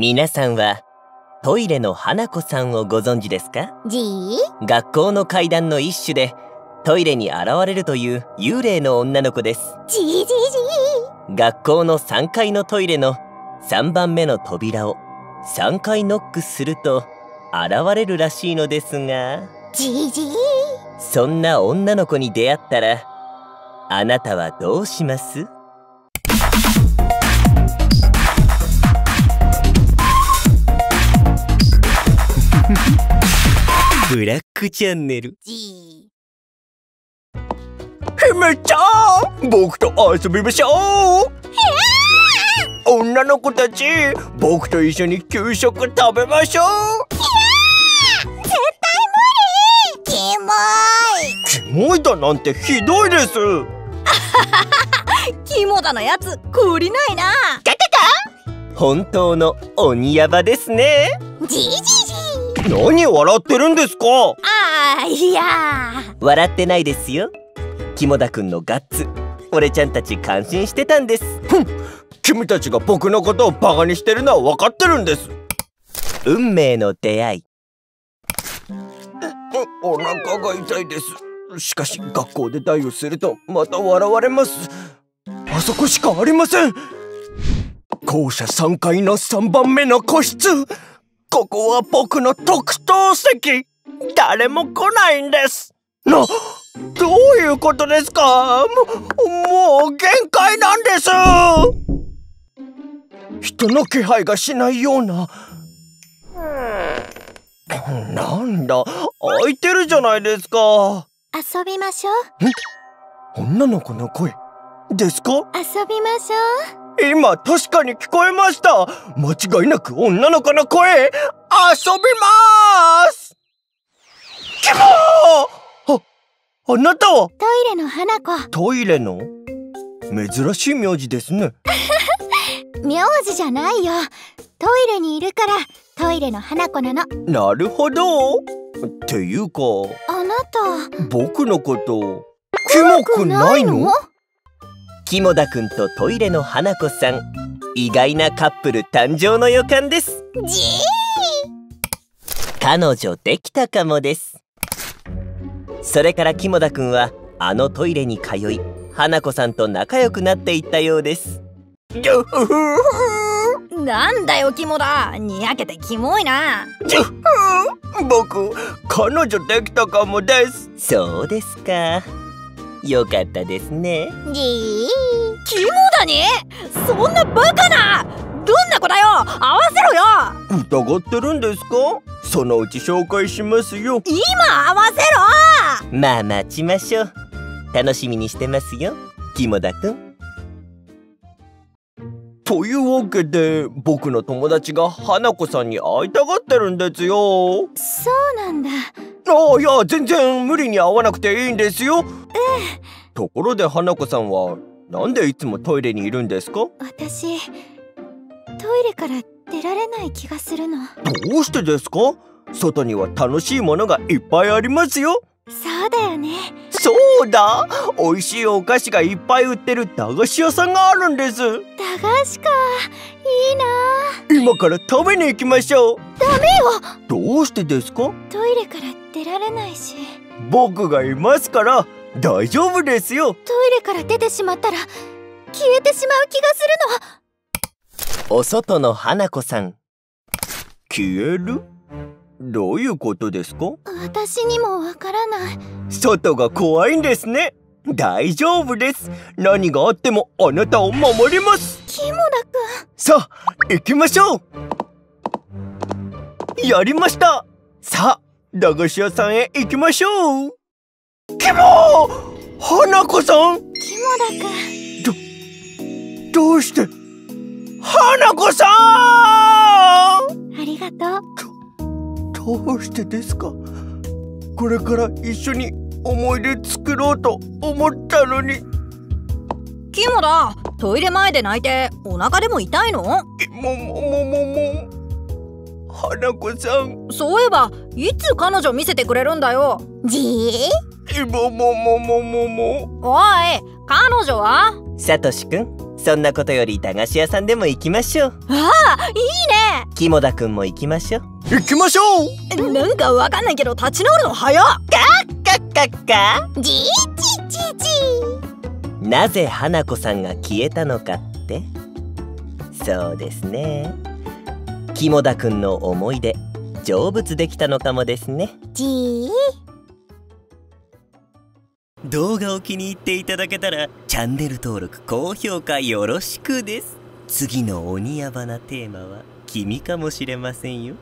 皆さんはトイレの花子さんをご存知ですか？じ学校の階段の一種でトイレに現れるという幽霊の女の子です。学校の3階のトイレの3番目の扉を3回ノックすると現れるらしいのですが。そんな女の子に出会ったらあなたはどうします？ブラックチャンネル。じ姫ちゃん僕と遊びましょう。女の子たち僕と一緒に給食食べましょう。キモキモいだなんてひどいです。キモだのやつ懲りないな！本当の鬼ヤバですね。じじ何笑ってるんですか？あーいや笑ってないですよ。肝田くんのガッツ。俺ちゃんたち感心してたんです。君たちが僕のことをバカにしてるのは分かってるんです。運命の出会い。おお腹が痛いです。しかし学校で代をするとまた笑われます。あそこしかありません。校舎3階の3番目の個室ここは僕の特等席。誰も来ないんです。などういうことですか？ももう限界なんです。人の気配がしないような。なんだ？開いてるじゃないですか。遊びましょう。女の子の声。ですか？遊びましょ今確かに聞こえました。間違いなく女の子の声。遊びます。キモー！ああなたは？うトイレの花子。トイレの？珍しい名字ですね。名字じゃないよ。トイレにいるからトイレの花子なの。なるほど。っていうかあなた。僕のことキモくないの？肝田くんとトイレの花子さん。意外なカップル誕生の予感です。じ彼女できたかもです。それから肝田くんはあのトイレに通い花子さんと仲良くなっていったようです。なんだよキモだにやけてキモいな。僕彼女できたかもです。そうですかよかったですね。じキモだに？そんなバカな？どんな子だよ？合わせろよ！疑ってるんですか？そのうち紹介しますよ。今合わせろ！まあ待ちましょう。楽しみにしてますよ。肝田くん。というわけで僕の友達が花子さんに会いたがってるんですよ。そうなんだあいや全然無理に会わなくていいんですよ。ところで花子さんはなんでいつもトイレにいるんですか？私トイレから出られない気がするの。どうしてですか？外には楽しいものがいっぱいありますよ。そうだよねそうだ。美味しいお菓子がいっぱい売ってる駄菓子屋さんがあるんです。駄菓子か。いいな。今から食べに行きましょう。ダメよ。どうしてですか？トイレから出られないし。僕がいますから大丈夫ですよ。トイレから出てしまったら消えてしまう気がするの。お外の花子さん。消える？どういうことですか？私にもわからない。外が怖いんですね。大丈夫です。何があってもあなたを守ります。キモダさあ行きましょう。やりました。さあ駄菓子屋さんへ行きましょう。キモ花子さん！くんキモダく。んどうして？花子さんどうしてですか？これから一緒に思い出作ろうと思ったのに。キモだトイレ前で泣いてお腹でも痛いの？ももももも。花子さん。そういえばいつ彼女見せてくれるんだよ？じもももももも。おい彼女は？さとしくんそんなことより駄菓子屋さんでも行きましょう。ああいいね。肝田くんも行きましょう行きましょう。なんかわかんないけど立ち直るの早っ。カッカッカじーちちち。なぜ花子さんが消えたのかって？そうですね。肝田くんの思い出成仏できたのかもですね。じー動画を気に入っていただけたらチャンネル登録高評価よろしくです。次の鬼ヤバなテーマは君かもしれませんよ